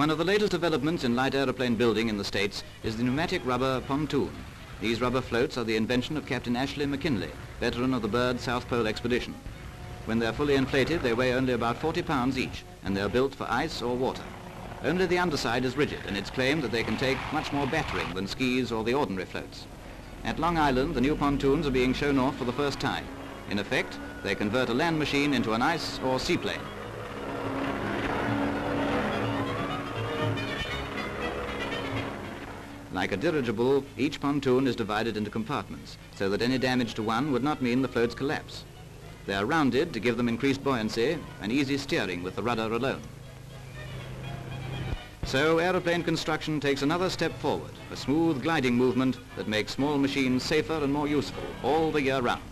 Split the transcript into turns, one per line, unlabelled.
One of the latest developments in light aeroplane building in the States is the pneumatic rubber pontoon. These rubber floats are the invention of Captain Ashley McKinley, veteran of the Byrd South Pole expedition. When they're fully inflated, they weigh only about 40 pounds each, and they're built for ice or water. Only the underside is rigid, and it's claimed that they can take much more battering than skis or the ordinary floats. At Long Island, the new pontoons are being shown off for the first time. In effect, they convert a land machine into an ice or seaplane. Like a dirigible, each pontoon is divided into compartments, so that any damage to one would not mean the floats collapse. They are rounded to give them increased buoyancy and easy steering with the rudder alone. So aeroplane construction takes another step forward, a smooth gliding movement that makes small machines safer and more useful all the year round.